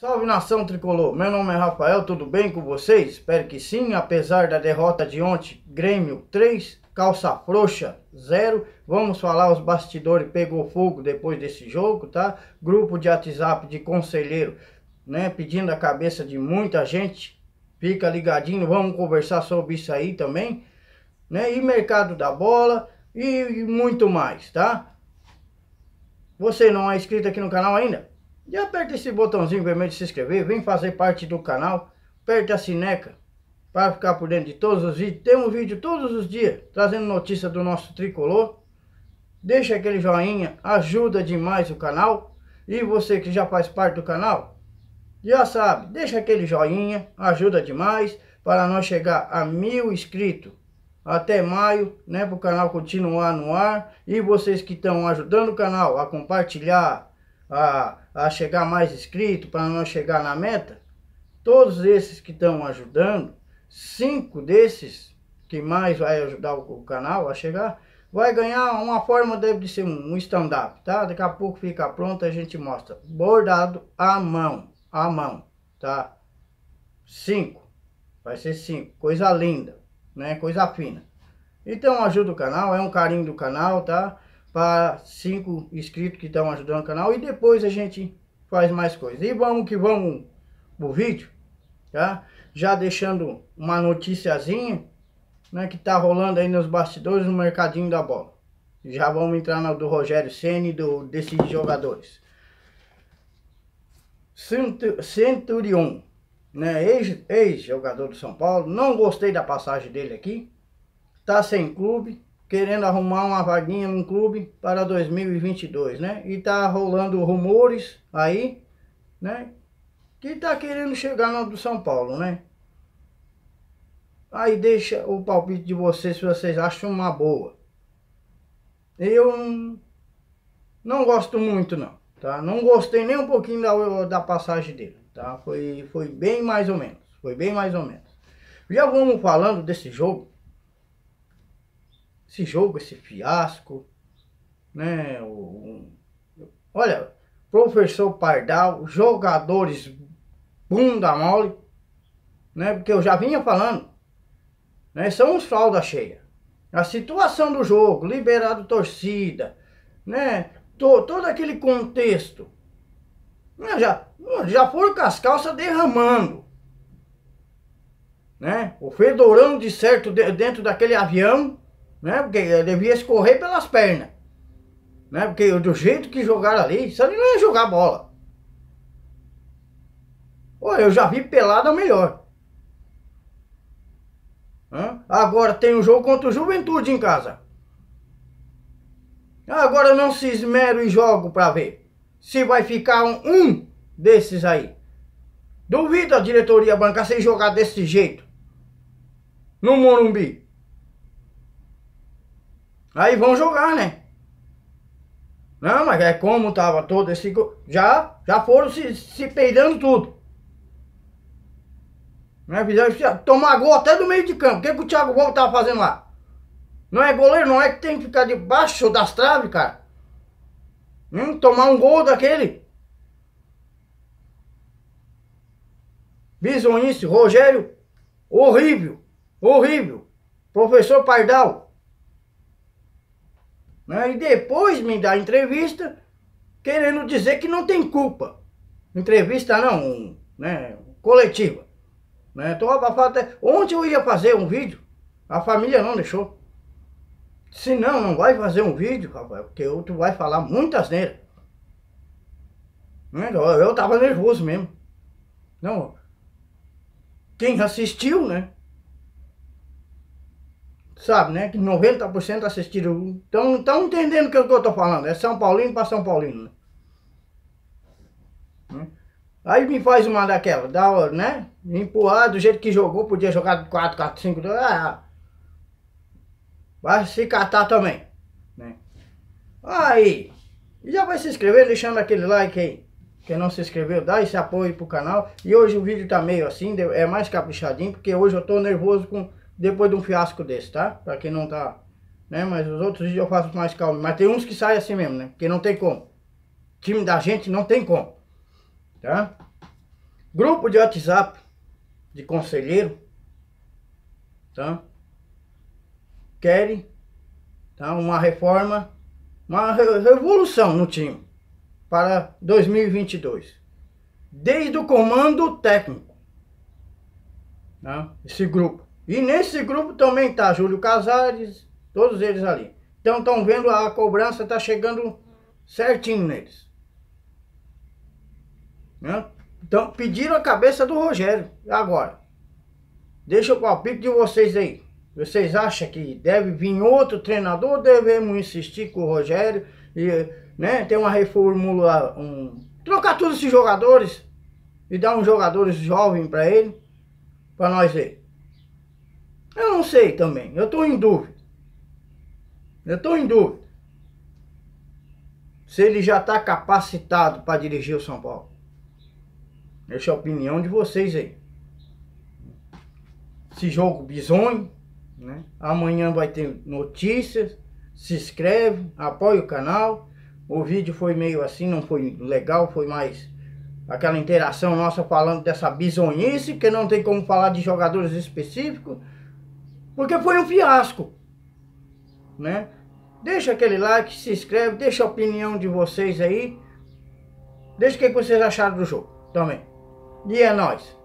Salve nação tricolor, meu nome é Rafael, tudo bem com vocês? Espero que sim, apesar da derrota de ontem, Grêmio 3, calça frouxa 0. Vamos falar os bastidores pegou fogo depois desse jogo, tá? Grupo de WhatsApp de conselheiro, né, pedindo a cabeça de muita gente. Fica ligadinho, vamos conversar sobre isso aí também, né? E mercado da bola e muito mais, tá? Você não é inscrito aqui no canal ainda? E aperta esse botãozinho vermelho de se inscrever, vem fazer parte do canal, aperta a sineca para ficar por dentro de todos os vídeos. Tem um vídeo todos os dias trazendo notícia do nosso tricolor. Deixa aquele joinha, ajuda demais o canal. E você que já faz parte do canal, já sabe, deixa aquele joinha, ajuda demais para nós chegar a mil inscritos até maio, né, para o canal continuar no ar. E vocês que estão ajudando o canal a compartilhar, a, a chegar mais inscritos, para nós chegar na meta, todos esses que estão ajudando, cinco desses que mais vai ajudar o, o, canal a chegar, vai ganhar uma forma, deve de ser um, um stand-up, tá? Daqui a pouco fica pronto, a gente mostra. Bordado à mão, à mão, tá? Cinco, vai ser cinco, coisa linda, né? Coisa fina. Então ajuda o canal, é um carinho do canal, tá? Para cinco inscritos que estão ajudando o canal e depois a gente faz mais coisas. E vamos que vamos pro vídeo, tá? Já deixando uma noticiazinha, né, que tá rolando aí nos bastidores no mercadinho da bola. Já vamos entrar no do Rogério Ceni do desses jogadores. Centurion, né, ex-jogador ex do São Paulo, não gostei da passagem dele aqui. Tá sem clube, querendo arrumar uma vaguinha num clube para 2022, né? E tá rolando rumores aí, né? Que tá querendo chegar no do São Paulo, né? Aí deixa o palpite de vocês se vocês acham uma boa. Eu não gosto muito não, tá? Não gostei nem um pouquinho da, da passagem dele, tá? Foi, foi bem mais ou menos, foi bem mais ou menos. Já vamos falando desse jogo, esse jogo, esse fiasco, né? O, olha, professor Pardal, jogadores bunda mole, né? Porque eu já vinha falando, né? São os fralda cheia. A situação do jogo, liberado torcida, né? Todo, todo aquele contexto. Né? Já, já foram com as calças derramando. Né? O fedorão de certo dentro daquele avião né? Porque devia escorrer pelas pernas. Né? Porque do jeito que jogaram ali, ali não ia jogar bola. Pô, eu já vi pelada melhor. Hã? Agora tem um jogo contra o Juventude em casa. Agora eu não se esmero e jogo pra ver. Se vai ficar um, um desses aí. Duvido a diretoria bancar sem jogar desse jeito. No Morumbi. Aí vão jogar, né? Não, mas é como tava todo esse... Já, já foram se, se peidando tudo. Né? Fizeram tomar gol até do meio de campo. O que, que o Thiago Volta tava fazendo lá? Não é goleiro, não é que tem que ficar debaixo das traves, cara. Hum, tomar um gol daquele. Bisonice, Rogério, horrível, horrível. Professor Pardal, né? E depois me dá entrevista querendo dizer que não tem culpa. Entrevista não, né? Coletiva. Né? Tô até... Ontem eu ia fazer um vídeo, a família não deixou. Se não, não vai fazer um vídeo, Rafael, porque tu vai falar muitas nele. Né? Eu tava nervoso mesmo. Não. Quem assistiu, né? Sabe, né? Que 90% assistiram. Estão entendendo o que eu tô falando. É São Paulino para São Paulino, né? Hum? Aí me faz uma daquela, dá, né? Empurrar do jeito que jogou, podia jogar 4, 4, 5, 2, ah, vai se catar também, né? Aí, já vai se inscrever, deixando aquele like aí. Quem não se inscreveu, dá esse apoio pro canal. E hoje o vídeo tá meio assim, é mais caprichadinho, porque hoje eu tô nervoso com depois de um fiasco desse, tá? Pra quem não tá, né? Mas os outros vídeos eu faço mais calmo. Mas tem uns que saem assim mesmo, né? Porque não tem como. time da gente não tem como, tá? grupo de WhatsApp de conselheiro, tá? Querem tá? uma reforma, uma revolução no time para 2022. Desde o comando técnico, tá? esse grupo. E nesse grupo também tá Júlio Casares, todos eles ali. Então estão vendo a cobrança tá chegando certinho neles. Né? Então pediram a cabeça do Rogério. Agora, deixa o palpite de vocês aí. Vocês acham que deve vir outro treinador devemos insistir com o Rogério e né, ter uma reformula, um, trocar todos esses jogadores e dar uns jogadores jovens para ele, para nós ver? Eu não sei também, eu estou em dúvida. Eu estou em dúvida. Se ele já está capacitado para dirigir o São Paulo. Deixa a opinião de vocês aí. Esse jogo bizonho, né? Amanhã vai ter notícias. Se inscreve, apoia o canal. O vídeo foi meio assim, não foi legal, foi mais aquela interação nossa falando dessa bizonhice, que não tem como falar de jogadores específicos. Porque foi um fiasco. Né? Deixa aquele like, se inscreve, deixa a opinião de vocês aí. Deixa o que vocês acharam do jogo também. E é nóis.